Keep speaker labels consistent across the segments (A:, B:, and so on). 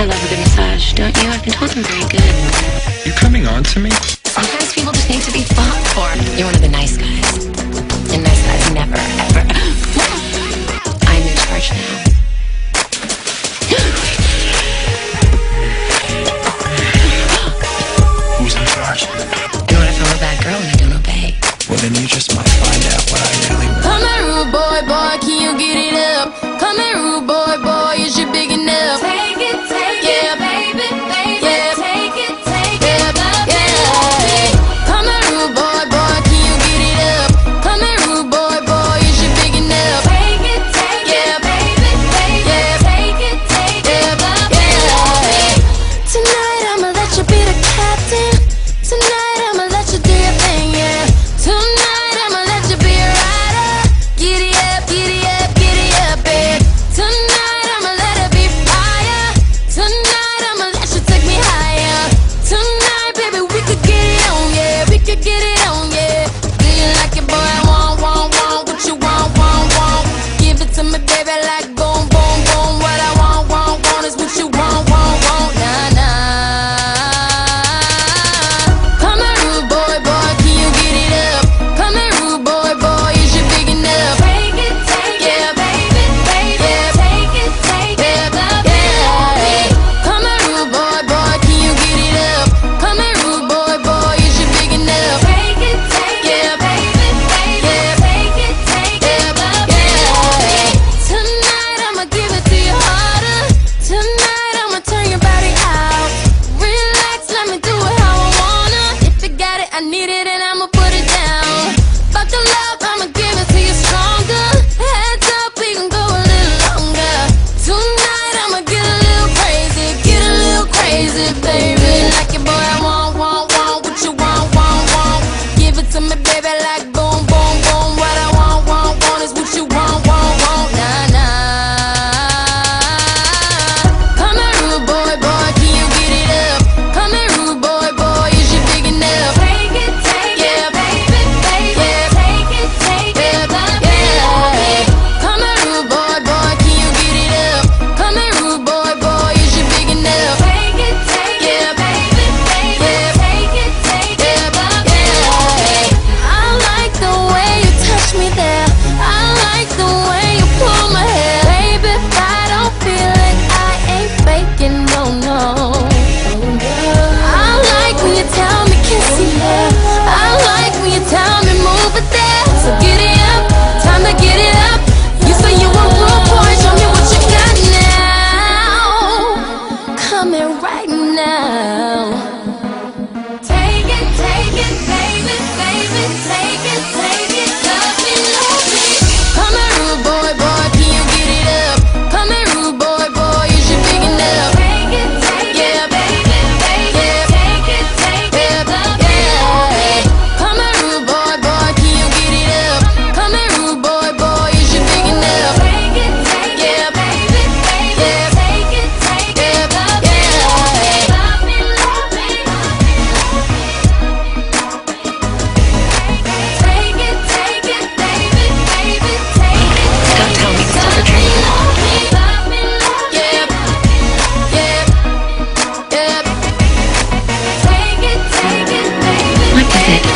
A: I love a good massage, don't you? I've been told I'm very good.
B: You coming on to me?
A: Sometimes people just need to be fought for. You're one of the nice guys. And nice guys never, ever. I'm in charge now.
B: Who's in charge?
A: You know what I feel about girl when you don't obey?
B: Well, then you just I
C: needed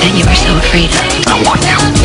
C: that you are so afraid of. I want you.